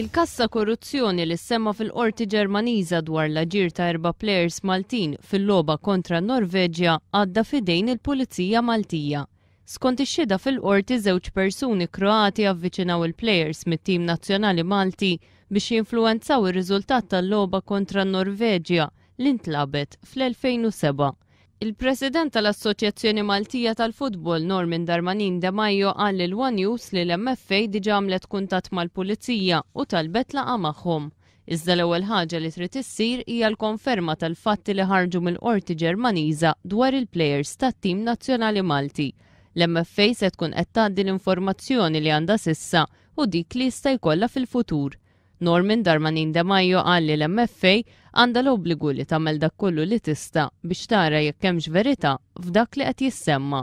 Il-każ ta' korruzzjoni li ssemma' fil-Qorti Ġermaniża dwar l-aġir ta' erba' plejers Maltin fil-logħba kontra n-Norveġja għadda f'idejn il-Pulizija Maltija. Skont ix-xhieda fil-Qorti żewġ persuni Kroati avviċinaw il-plejers mit-tim nazzjonali Malti biex jinfluwenzaw ir-riżultat tal-logħba kontra n-Norveġja li ntlagħbet fl-2007. Il-President tal-Assoċjazzjoni Maltija tal-Futbol, Norman Darmanin De Maio qal lil One News li l-MFA diġà għamlet kuntatt mal-Pulizija u talbet laqgħa magħhom. Iżda l-ewwel ħaġa li trid issir hija l-konferma tal-fatti li ħarġu mill-Qorti Ġermaniża dwar il-plejers tat-tim nazzjonali Malti. L-MFA se tkun qed tgħaddi l-informazzjoni li għandha s'issa u dik li jista' jkollha fil-futur. Norman Darmanin De Maio qal li l-MFA għandha l-obbligu li tagħmel dak kollu li tista' biex tara jekk hemmx verità f'dak li qed jissemma.